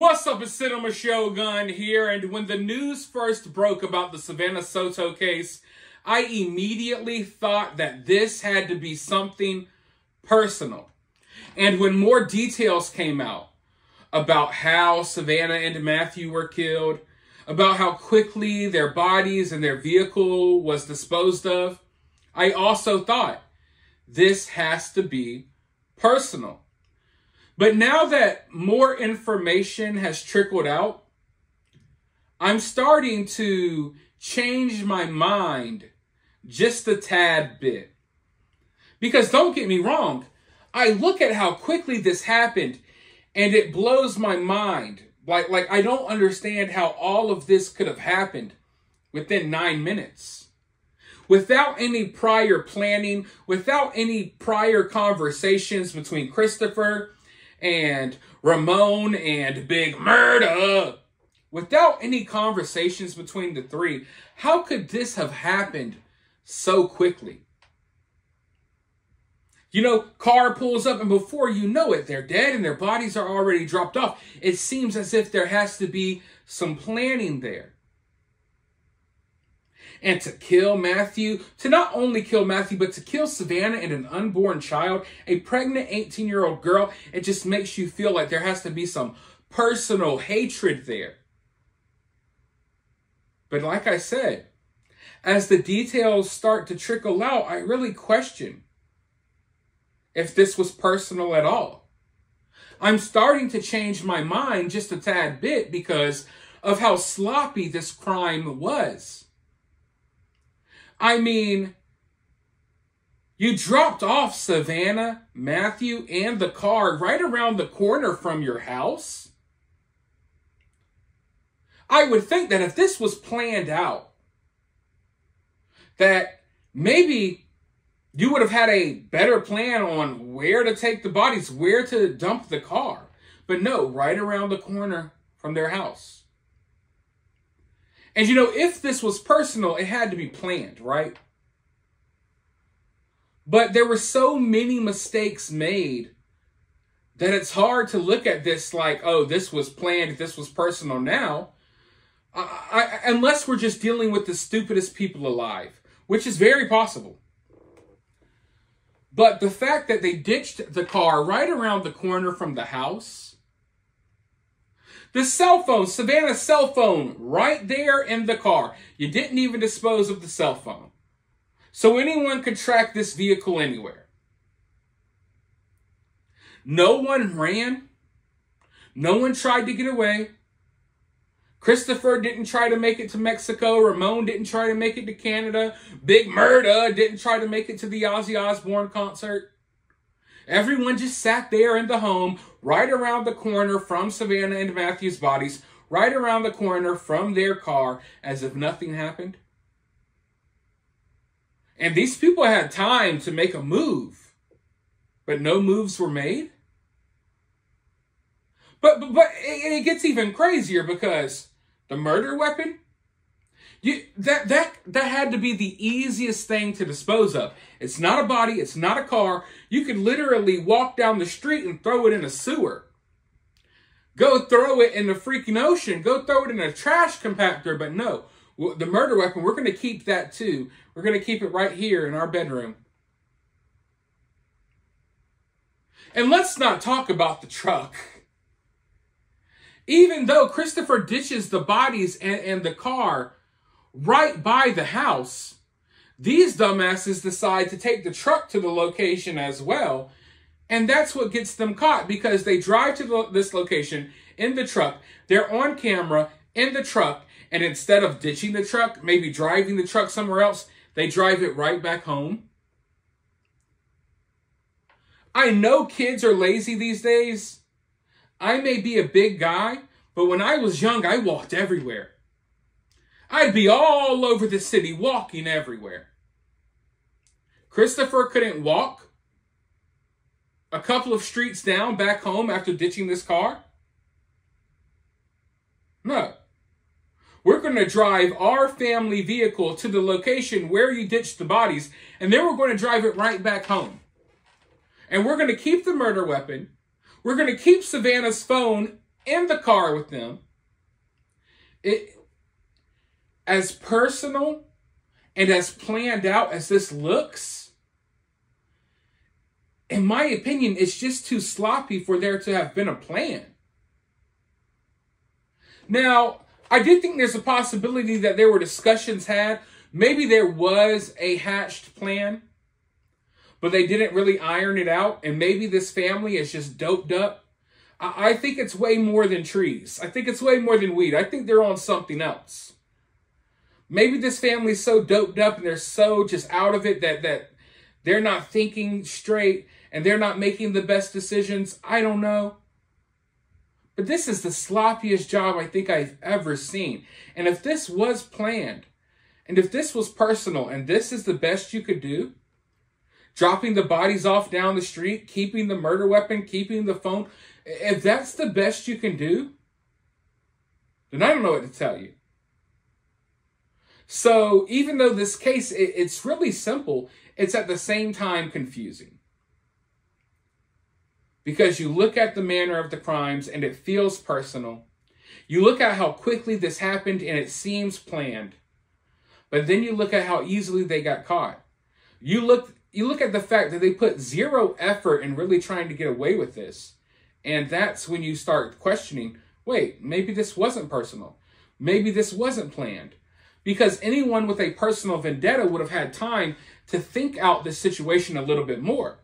What's up, it's Cinema Shogun here, and when the news first broke about the Savanah Soto case, I immediately thought that this had to be something personal. And when more details came out about how Savanah and Matthew were killed, about how quickly their bodies and their vehicle was disposed of, I also thought this has to be personal. But now that more information has trickled out, I'm starting to change my mind just a tad bit. Because don't get me wrong, I look at how quickly this happened and it blows my mind. Like, like I don't understand how all of this could have happened within nine minutes. Without any prior planning, without any prior conversations between Christopher and Ramon and Big Murda. Without any conversations between the three, how could this have happened so quickly? You know, car pulls up, and before you know it, they're dead and their bodies are already dropped off. It seems as if there has to be some planning there and to kill Matthew, to not only kill Matthew, but to kill Savanah and an unborn child, a pregnant 18 year old girl, it just makes you feel like there has to be some personal hatred there. But like I said, as the details start to trickle out, I really question if this was personal at all. I'm starting to change my mind just a tad bit because of how sloppy this crime was. I mean, you dropped off Savanah, Matthew, and the car right around the corner from your house. I would think that if this was planned out, that maybe you would have had a better plan on where to take the bodies, where to dump the car. But no, right around the corner from their house. And you know, if this was personal, it had to be planned, right? But there were so many mistakes made that it's hard to look at this like, oh, this was planned, this was personal now. I, I, unless we're just dealing with the stupidest people alive, which is very possible. But the fact that they ditched the car right around the corner from the house the cell phone, Savanah's cell phone, right there in the car. You didn't even dispose of the cell phone. So anyone could track this vehicle anywhere. No one ran. No one tried to get away. Christopher didn't try to make it to Mexico. Ramon didn't try to make it to Canada. Big Murda didn't try to make it to the Ozzy Osbourne concert. Everyone just sat there in the home, right around the corner from Savanah and Matthew's bodies, right around the corner from their car, as if nothing happened. And these people had time to make a move, but no moves were made. But but, but it, it gets even crazier because the murder weapon you, that that that had to be the easiest thing to dispose of. It's not a body, it's not a car. You could literally walk down the street and throw it in a sewer. Go throw it in the freaking ocean. Go throw it in a trash compactor. But no, the murder weapon, we're going to keep that too. We're going to keep it right here in our bedroom. And let's not talk about the truck. Even though Christopher ditches the bodies and, and the car right by the house, these dumbasses decide to take the truck to the location as well. And that's what gets them caught because they drive to the, this location in the truck. They're on camera in the truck. And instead of ditching the truck, maybe driving the truck somewhere else, they drive it right back home. I know kids are lazy these days. I may be a big guy, but when I was young, I walked everywhere. I'd be all over the city walking everywhere. Christopher couldn't walk a couple of streets down back home after ditching this car. No. We're going to drive our family vehicle to the location where you ditched the bodies, and then we're going to drive it right back home. And we're going to keep the murder weapon. We're going to keep Savanah's phone in the car with them, it as personal and as planned out as this looks, in my opinion, it's just too sloppy for there to have been a plan. Now, I do think there's a possibility that there were discussions had. Maybe there was a hatched plan, but they didn't really iron it out. And maybe this family is just doped up. I, I think it's way more than trees. I think it's way more than weed. I think they're on something else. Maybe this family's so doped up and they're so just out of it that that they're not thinking straight and they're not making the best decisions. I don't know. But this is the sloppiest job I think I've ever seen. And if this was planned, and if this was personal, and this is the best you could do, dropping the bodies off down the street, keeping the murder weapon, keeping the phone, if that's the best you can do, then I don't know what to tell you. So even though this case, it's really simple, it's at the same time confusing because you look at the manner of the crimes and it feels personal. You look at how quickly this happened and it seems planned. But then you look at how easily they got caught. You look you look at the fact that they put zero effort in really trying to get away with this. And that's when you start questioning, wait, maybe this wasn't personal. Maybe this wasn't planned. Because anyone with a personal vendetta would have had time to think out the situation a little bit more.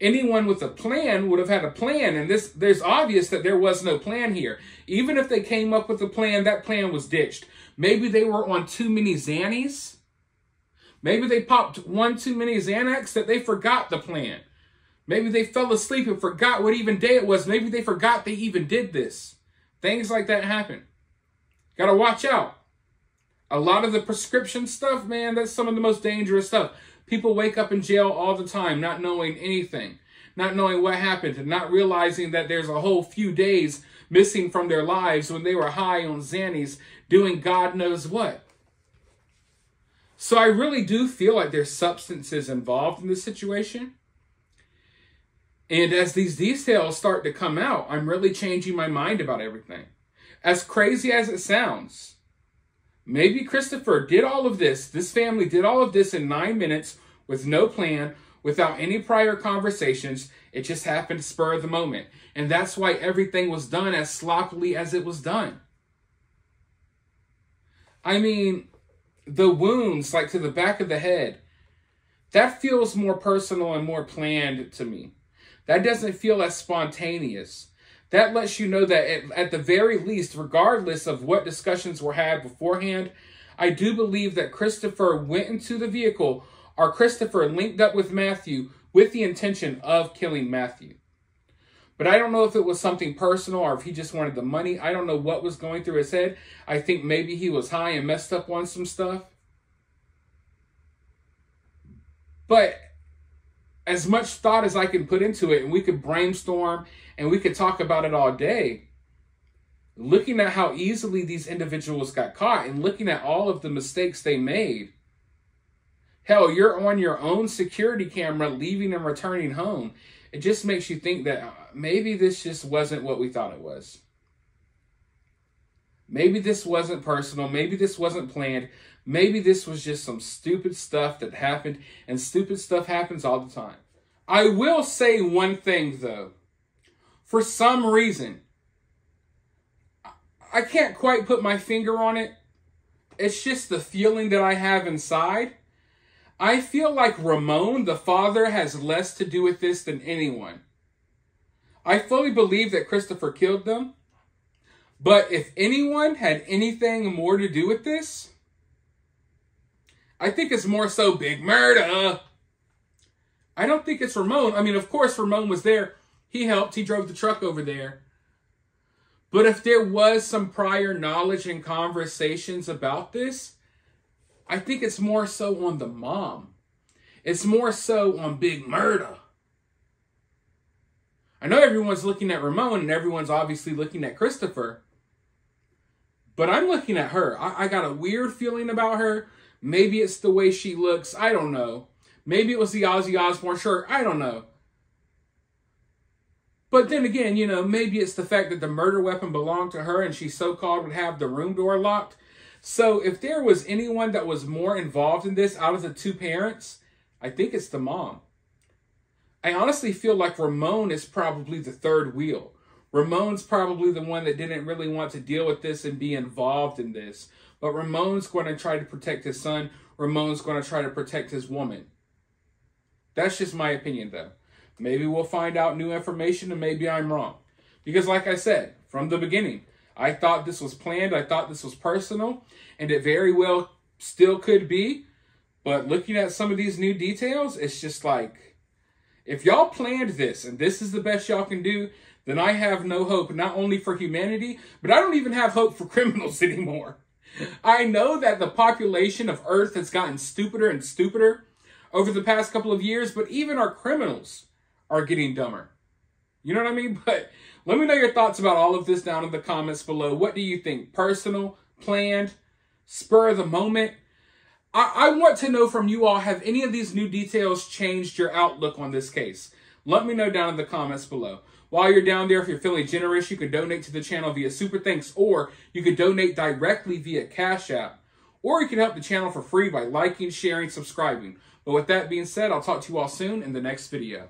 Anyone with a plan would have had a plan and this there's obvious that there was no plan here. Even if they came up with a plan that plan was ditched. Maybe they were on too many xannies maybe they popped one too many xanax that they forgot the plan. Maybe they fell asleep and forgot what even day it was. Maybe they forgot they even did this. Things like that happen. Gotta watch out a lot of the prescription stuff man that's some of the most dangerous stuff People wake up in jail all the time not knowing anything, not knowing what happened, and not realizing that there's a whole few days missing from their lives when they were high on Xannies doing God knows what. So I really do feel like there's substances involved in this situation. And as these details start to come out, I'm really changing my mind about everything. As crazy as it sounds, Maybe Christopher did all of this. This family did all of this in nine minutes with no plan, without any prior conversations. It just happened spur of the moment. And that's why everything was done as sloppily as it was done. I mean, the wounds, like to the back of the head, that feels more personal and more planned to me. That doesn't feel as spontaneous that lets you know that at, at, the very least, regardless of what discussions were had beforehand, I do believe that Christopher went into the vehicle or Christopher linked up with Matthew with the intention of killing Matthew. But I don't know if it was something personal or if he just wanted the money. I don't know what was going through his head. I think maybe he was high and messed up on some stuff. But as much thought as I can put into it, and we could brainstorm and we could talk about it all day. Looking at how easily these individuals got caught and looking at all of the mistakes they made. Hell, you're on your own security camera leaving and returning home. It just makes you think that uh, maybe this just wasn't what we thought it was. Maybe this wasn't personal. Maybe this wasn't planned. Maybe this was just some stupid stuff that happened, and stupid stuff happens all the time. I will say one thing though. For some reason, I can't quite put my finger on it. It's just the feeling that I have inside. I feel like Ramon, the father, has less to do with this than anyone. I fully believe that Christopher killed them. But if anyone had anything more to do with this, I think it's more so Big Murda. I don't think it's Ramon. I mean, of course, Ramon was there. He helped. He drove the truck over there. But if there was some prior knowledge and conversations about this, I think it's more so on the mom. It's more so on Big Murda. I know everyone's looking at Ramon and everyone's obviously looking at Christopher. But I'm looking at her. I, I got a weird feeling about her. Maybe it's the way she looks. I don't know. Maybe it was the Ozzy Osbourne shirt. I don't know. But then again, you know, maybe it's the fact that the murder weapon belonged to her and she so called would have the room door locked. So if there was anyone that was more involved in this out of the two parents, I think it's the mom. I honestly feel like Ramon is probably the third wheel. Ramon's probably the one that didn't really want to deal with this and be involved in this. But Ramon's going to try to protect his son. Ramon's going to try to protect his woman. That's just my opinion, though. Maybe we'll find out new information and maybe I'm wrong. Because, like I said from the beginning, I thought this was planned. I thought this was personal. And it very well still could be. But looking at some of these new details, it's just like, if y'all planned this and this is the best y'all can do, then I have no hope, not only for humanity, but I don't even have hope for criminals anymore. I know that the population of Earth has gotten stupider and stupider over the past couple of years, but even our criminals are getting dumber. You know what I mean? But let me know your thoughts about all of this down in the comments below. What do you think? Personal, planned, spur of the moment? I, I want to know from you all, have any of these new details changed your outlook on this case? Let me know down in the comments below. While you're down there, if you're feeling generous, you can donate to the channel via Super Thanks, or you could donate directly via Cash App, or you can help the channel for free by liking, sharing, subscribing. But with that being said, I'll talk to you all soon in the next video.